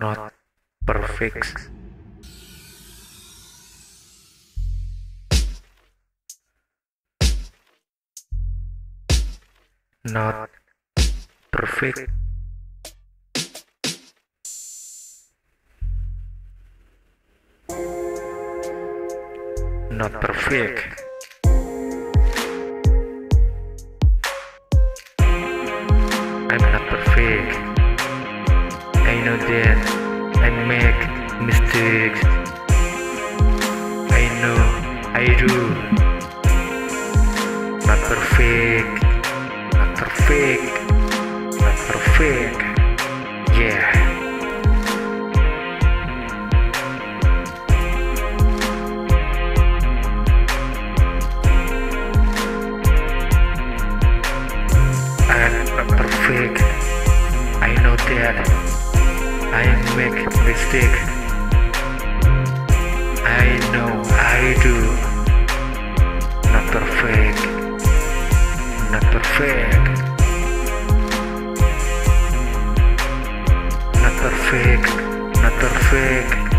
not perfect. Not perfect. Not perfect. I'm not perfect. I know that I make mistakes. I know I do. Not perfect. Not perfect. I make mistake. I know I do. Not perfect. Not perfect. Not perfect. Not perfect.